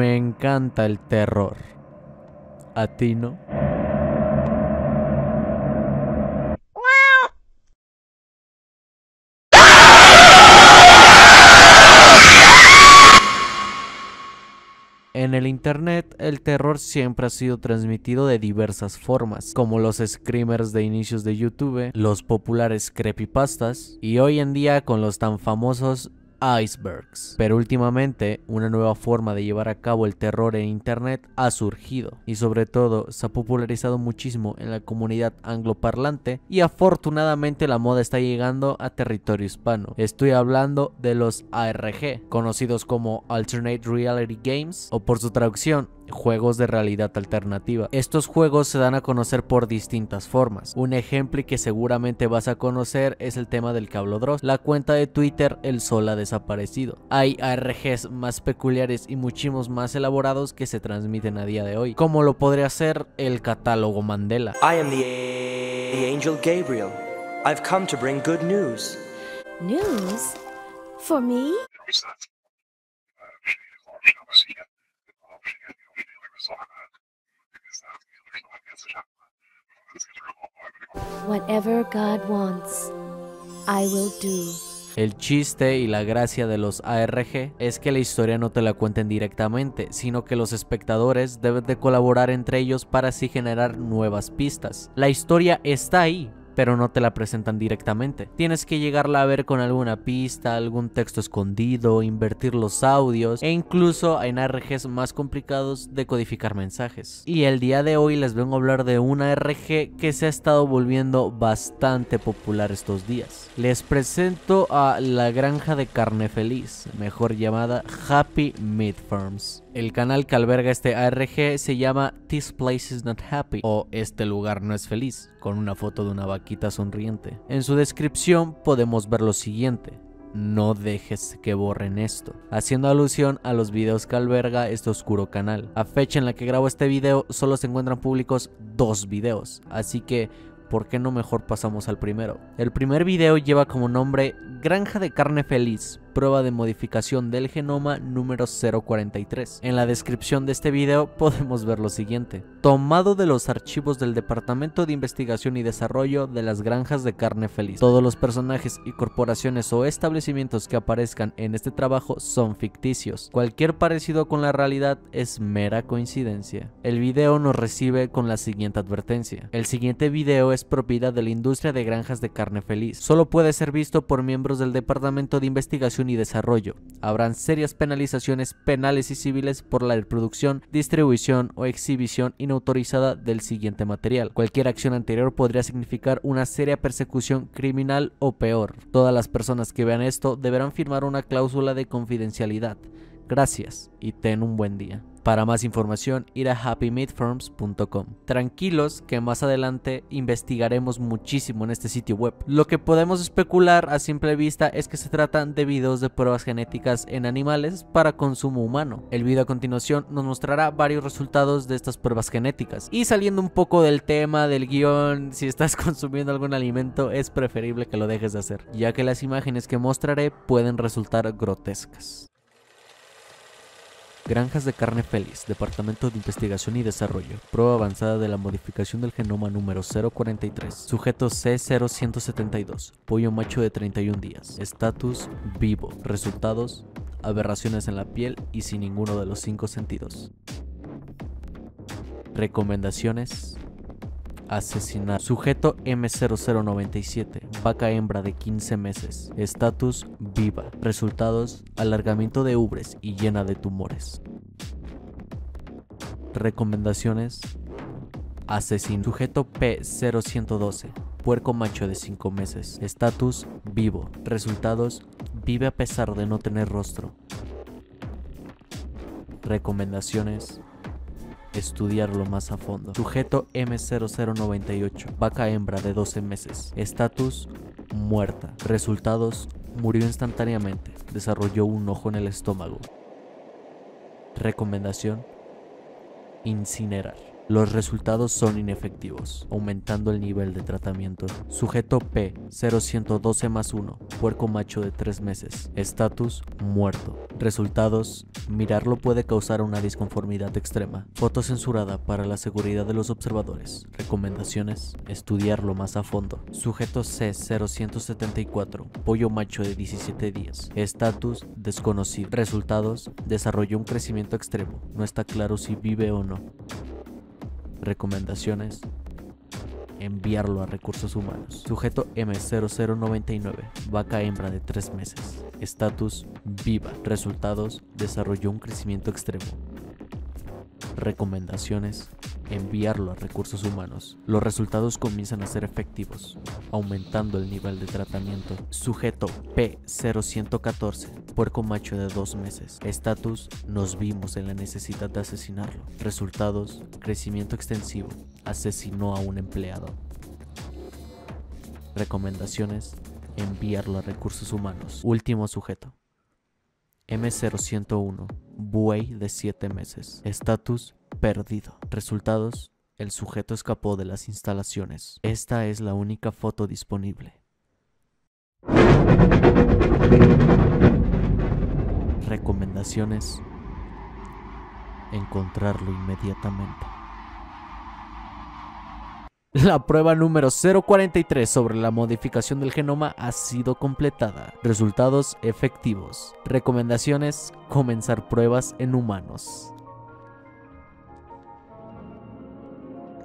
Me encanta el terror. ¿A ti no? En el internet, el terror siempre ha sido transmitido de diversas formas, como los screamers de inicios de YouTube, los populares creepypastas y hoy en día con los tan famosos icebergs. Pero últimamente una nueva forma de llevar a cabo el terror en internet ha surgido y sobre todo se ha popularizado muchísimo en la comunidad angloparlante y afortunadamente la moda está llegando a territorio hispano. Estoy hablando de los ARG, conocidos como Alternate Reality Games o por su traducción juegos de realidad alternativa. Estos juegos se dan a conocer por distintas formas. Un ejemplo que seguramente vas a conocer es el tema del Cablodros, la cuenta de Twitter El Sol ha desaparecido. Hay ARGs más peculiares y muchísimos más elaborados que se transmiten a día de hoy, como lo podría ser el catálogo Mandela. I am the, angel Gabriel. I've come to bring good news. News? For me? El chiste y la gracia de los ARG es que la historia no te la cuenten directamente, sino que los espectadores deben de colaborar entre ellos para así generar nuevas pistas. La historia está ahí, pero no te la presentan directamente. Tienes que llegarla a ver con alguna pista, algún texto escondido, invertir los audios e incluso en ARGs más complicados de codificar mensajes. Y el día de hoy les vengo a hablar de una ARG que se ha estado volviendo bastante popular estos días. Les presento a La Granja de Carne Feliz, mejor llamada Happy Meat Farms. El canal que alberga este ARG se llama This Place is Not Happy o Este lugar no es feliz, con una foto de una vaquita sonriente. En su descripción podemos ver lo siguiente. No dejes que borren esto, haciendo alusión a los videos que alberga este oscuro canal. A fecha en la que grabo este video solo se encuentran públicos dos videos, así que ¿por qué no mejor pasamos al primero? El primer video lleva como nombre Granja de Carne Feliz, prueba de modificación del genoma número 043. En la descripción de este video podemos ver lo siguiente. Tomado de los archivos del Departamento de Investigación y Desarrollo de las Granjas de Carne Feliz. Todos los personajes y corporaciones o establecimientos que aparezcan en este trabajo son ficticios. Cualquier parecido con la realidad es mera coincidencia. El video nos recibe con la siguiente advertencia. El siguiente video es propiedad de la industria de granjas de carne feliz. Solo puede ser visto por miembros del Departamento de Investigación y desarrollo. Habrán serias penalizaciones penales y civiles por la reproducción, distribución o exhibición inautorizada del siguiente material. Cualquier acción anterior podría significar una seria persecución criminal o peor. Todas las personas que vean esto deberán firmar una cláusula de confidencialidad. Gracias y ten un buen día. Para más información, ir a happymeatforms.com. Tranquilos que más adelante investigaremos muchísimo en este sitio web. Lo que podemos especular a simple vista es que se tratan de videos de pruebas genéticas en animales para consumo humano. El video a continuación nos mostrará varios resultados de estas pruebas genéticas. Y saliendo un poco del tema del guion, si estás consumiendo algún alimento es preferible que lo dejes de hacer, ya que las imágenes que mostraré pueden resultar grotescas. Granjas de carne feliz, Departamento de Investigación y Desarrollo, prueba avanzada de la modificación del genoma número 043, sujeto C0172, pollo macho de 31 días, estatus vivo, resultados, aberraciones en la piel y sin ninguno de los cinco sentidos. Recomendaciones asesinar. Sujeto M0097, vaca hembra de 15 meses. Estatus viva. Resultados alargamiento de ubres y llena de tumores. Recomendaciones asesino. Sujeto P0112, puerco macho de 5 meses. Estatus vivo. Resultados vive a pesar de no tener rostro. Recomendaciones estudiarlo más a fondo. Sujeto M0098, vaca hembra de 12 meses. Estatus muerta. Resultados murió instantáneamente. Desarrolló un ojo en el estómago. Recomendación incinerar. Los resultados son inefectivos, aumentando el nivel de tratamiento. Sujeto P, 0112 más 1, puerco macho de 3 meses. Estatus, muerto. Resultados, mirarlo puede causar una disconformidad extrema. Foto censurada para la seguridad de los observadores. Recomendaciones, estudiarlo más a fondo. Sujeto C, 0174, pollo macho de 17 días. Estatus, desconocido. Resultados, desarrolló un crecimiento extremo. No está claro si vive o no. Recomendaciones. Enviarlo a recursos humanos. Sujeto M0099. Vaca hembra de 3 meses. Estatus viva. Resultados. Desarrolló un crecimiento extremo. Recomendaciones. Enviarlo a recursos humanos. Los resultados comienzan a ser efectivos, aumentando el nivel de tratamiento. Sujeto P0114. Puerco macho de 2 meses. Estatus. Nos vimos en la necesidad de asesinarlo. Resultados. Crecimiento extensivo. Asesinó a un empleado. Recomendaciones. Enviarlo a recursos humanos. Último sujeto. M0101. Buey de 7 meses. Estatus perdido. Resultados. El sujeto escapó de las instalaciones. Esta es la única foto disponible. Recomendaciones. Encontrarlo inmediatamente. La prueba número 043 sobre la modificación del genoma ha sido completada. Resultados efectivos. Recomendaciones. Comenzar pruebas en humanos.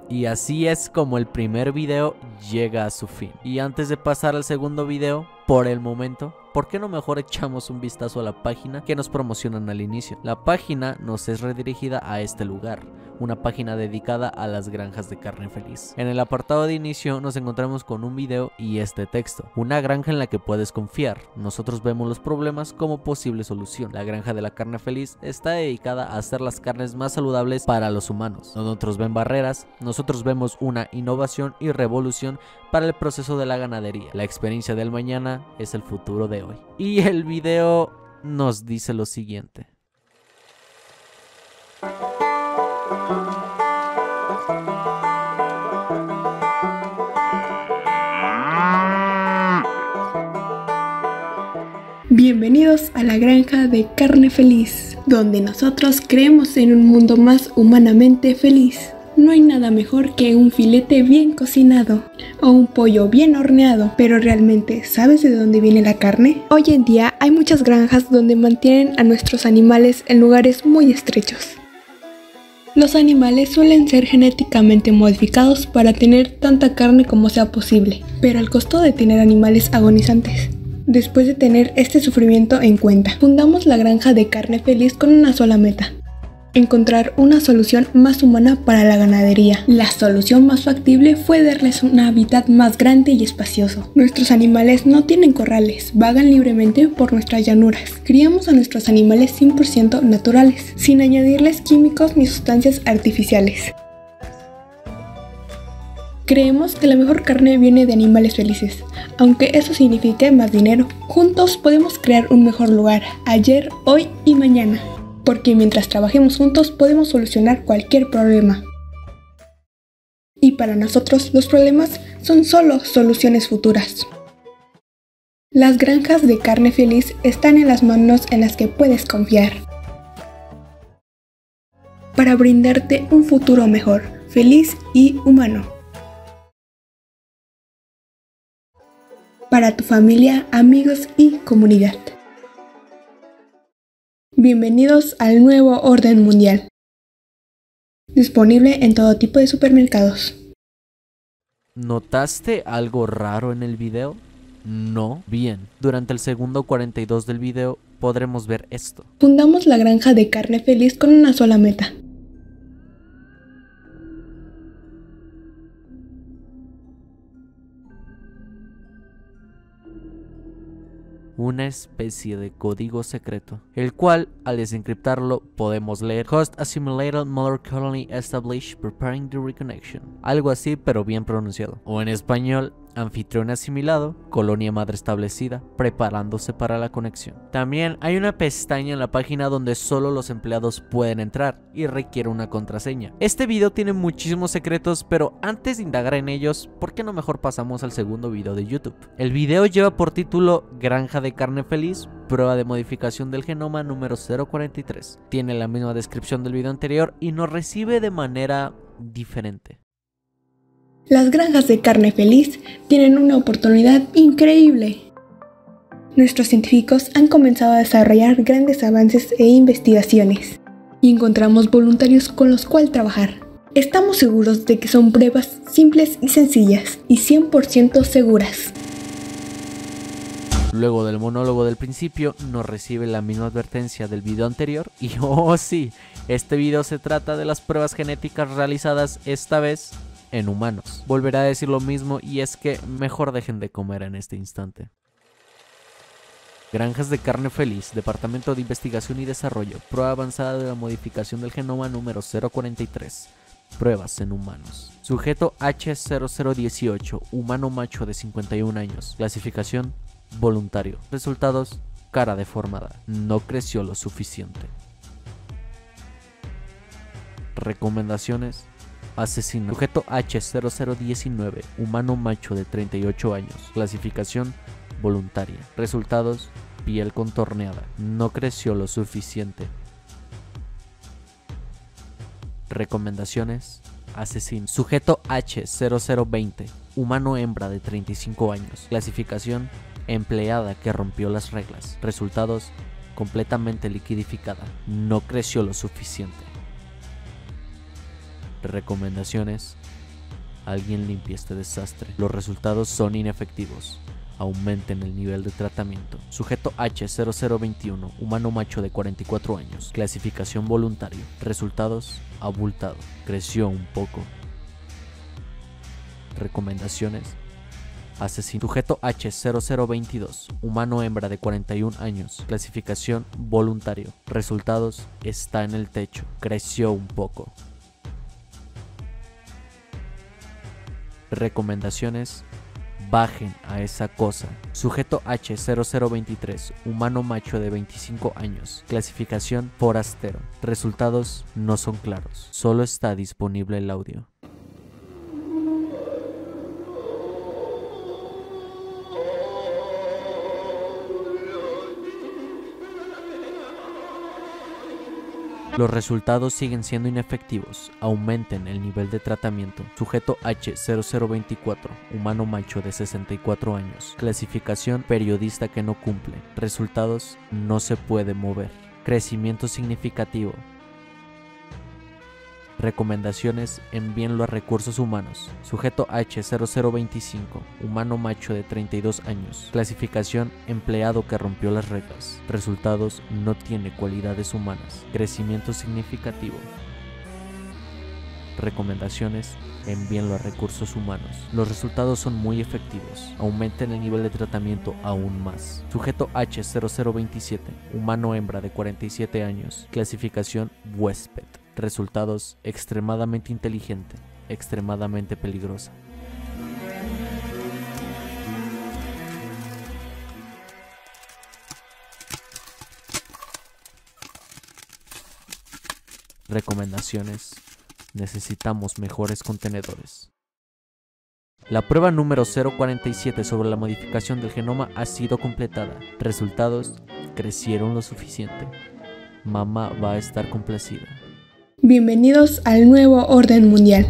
Y así es como el primer video llega a su fin. Y antes de pasar al segundo video, por el momento, ¿por qué no mejor echamos un vistazo a la página que nos promocionan al inicio? La página nos es redirigida a este lugar, una página dedicada a las granjas de carne feliz. En el apartado de inicio nos encontramos con un video y este texto, una granja en la que puedes confiar. Nosotros vemos los problemas como posible solución. La granja de la carne feliz está dedicada a hacer las carnes más saludables para los humanos. Donde otros ven barreras, nosotros vemos una innovación y revolución para el proceso de la ganadería. La experiencia del mañana es el futuro de Y el video nos dice lo siguiente. Bienvenidos a la granja de carne feliz, donde nosotros creemos en un mundo más humanamente feliz. No hay nada mejor que un filete bien cocinado o un pollo bien horneado, pero realmente ¿sabes de dónde viene la carne? Hoy en día hay muchas granjas donde mantienen a nuestros animales en lugares muy estrechos. Los animales suelen ser genéticamente modificados para tener tanta carne como sea posible, pero al costo de tener animales agonizantes. Después de tener este sufrimiento en cuenta, fundamos la granja de carne feliz con una sola meta, encontrar una solución más humana para la ganadería. La solución más factible fue darles un hábitat más grande y espacioso. Nuestros animales no tienen corrales, vagan libremente por nuestras llanuras. Criamos a nuestros animales 100% naturales, sin añadirles químicos ni sustancias artificiales. Creemos que la mejor carne viene de animales felices, aunque eso signifique más dinero. Juntos podemos crear un mejor lugar, ayer, hoy y mañana, porque mientras trabajemos juntos podemos solucionar cualquier problema. Y para nosotros los problemas son solo soluciones futuras. Las granjas de carne feliz están en las manos en las que puedes confiar. Para brindarte un futuro mejor, feliz y humano. para tu familia, amigos y comunidad. Bienvenidos al nuevo orden mundial. Disponible en todo tipo de supermercados. ¿Notaste algo raro en el video? No. Bien, durante el segundo 42 del video podremos ver esto. Fundamos la granja de carne feliz con una sola meta, una especie de código secreto, el cual al desencriptarlo podemos leer. Host Assimilated Mother Colony Established Preparing the Reconnection, algo así pero bien pronunciado, o en español anfitrión asimilado, colonia madre establecida, preparándose para la conexión. También hay una pestaña en la página donde solo los empleados pueden entrar y requiere una contraseña. Este video tiene muchísimos secretos, pero antes de indagar en ellos, ¿por qué no mejor pasamos al segundo video de YouTube? El video lleva por título Granja de carne feliz, prueba de modificación del genoma número 043. Tiene la misma descripción del video anterior y nos recibe de manera diferente. Las granjas de carne feliz tienen una oportunidad increíble. Nuestros científicos han comenzado a desarrollar grandes avances e investigaciones y encontramos voluntarios con los cuales trabajar. Estamos seguros de que son pruebas simples y sencillas y 100% seguras. Luego del monólogo del principio nos recibe la misma advertencia del video anterior y oh sí, este video se trata de las pruebas genéticas realizadas esta vez en humanos. Volverá a decir lo mismo y es que mejor dejen de comer en este instante. Granjas de carne feliz, Departamento de Investigación y Desarrollo, prueba avanzada de la modificación del genoma número 043. Pruebas en humanos. Sujeto H0018, humano macho de 51 años. Clasificación voluntario. Resultados cara deformada. No creció lo suficiente. Recomendaciones Asesino. Sujeto H0019, humano macho de 38 años. Clasificación voluntaria. Resultados piel contorneada. No creció lo suficiente. Recomendaciones asesino. Sujeto H0020, humano hembra de 35 años. Clasificación empleada que rompió las reglas. Resultados completamente liquidificada. No creció lo suficiente. Recomendaciones. Alguien limpie este desastre. Los resultados son inefectivos. Aumenten el nivel de tratamiento. Sujeto H0021, humano macho de 44 años. Clasificación voluntario. Resultados abultado. Creció un poco. Recomendaciones. Asesino. Sujeto H0022, humano hembra de 41 años. Clasificación voluntario. Resultados está en el techo. Creció un poco. Recomendaciones. Bajen a esa cosa. Sujeto H0023, humano macho de 25 años. Clasificación forastero. Resultados no son claros. Solo está disponible el audio. Los resultados siguen siendo inefectivos. Aumenten el nivel de tratamiento. Sujeto H0024, humano macho de 64 años. Clasificación periodista que no cumple. Resultados no se puede mover. Crecimiento significativo. Recomendaciones, envíenlo a recursos humanos. Sujeto H0025, humano macho de 32 años. Clasificación, empleado que rompió las reglas. Resultados, no tiene cualidades humanas. Crecimiento significativo. Recomendaciones, envíenlo a recursos humanos. Los resultados son muy efectivos. Aumenten el nivel de tratamiento aún más. Sujeto H0027, humano hembra de 47 años. Clasificación, huésped. Resultados extremadamente inteligente, extremadamente peligrosa. Recomendaciones. Necesitamos mejores contenedores. La prueba número 047 sobre la modificación del genoma ha sido completada. Resultados crecieron lo suficiente. Mamá va a estar complacida. Bienvenidos al nuevo orden mundial.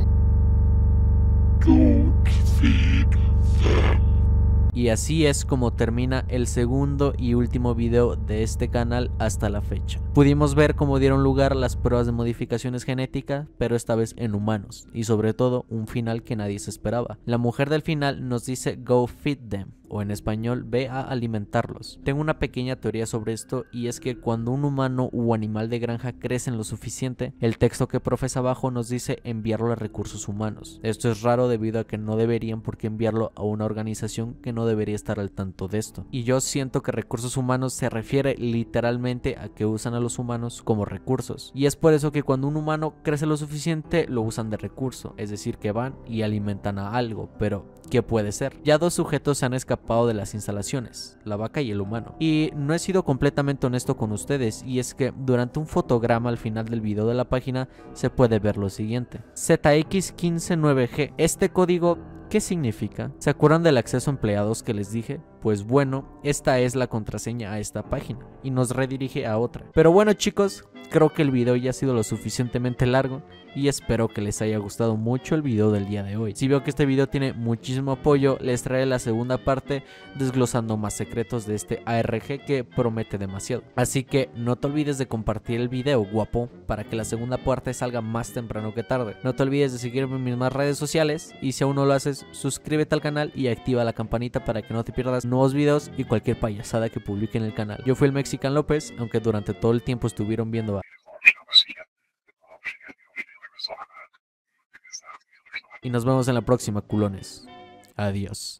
Y así es como termina el segundo y último video de este canal hasta la fecha. Pudimos ver cómo dieron lugar las pruebas de modificaciones genéticas, pero esta vez en humanos, y sobre todo un final que nadie se esperaba. La mujer del final nos dice go feed them, o en español ve a alimentarlos. Tengo una pequeña teoría sobre esto y es que cuando un humano u animal de granja crecen lo suficiente, el texto que profesa abajo nos dice enviarlo a recursos humanos. Esto es raro debido a que no deberían por qué enviarlo a una organización que no debería estar al tanto de esto. Y yo siento que recursos humanos se refiere literalmente a que usan a los humanos como recursos. Y es por eso que cuando un humano crece lo suficiente, lo usan de recurso, es decir, que van y alimentan a algo, pero ¿qué puede ser? Ya dos sujetos se han escapado de las instalaciones, la vaca y el humano. Y no he sido completamente honesto con ustedes, y es que durante un fotograma al final del video de la página se puede ver lo siguiente. ZX159G. Este código ¿Qué significa? ¿Se acuerdan del acceso a empleados que les dije? Pues bueno, esta es la contraseña a esta página y nos redirige a otra. Pero bueno chicos, creo que el video ya ha sido lo suficientemente largo y espero que les haya gustado mucho el video del día de hoy. Si veo que este video tiene muchísimo apoyo, les traeré la segunda parte desglosando más secretos de este ARG que promete demasiado. Así que no te olvides de compartir el video, guapo, para que la segunda parte salga más temprano que tarde. No te olvides de seguirme en mis más redes sociales y si aún no lo haces, suscríbete al canal y activa la campanita para que no te pierdas nuevos videos y cualquier payasada que publique en el canal. Yo fui el Mexican López, aunque durante todo el tiempo estuvieron viendo a... Y nos vemos en la próxima, culones. Adiós.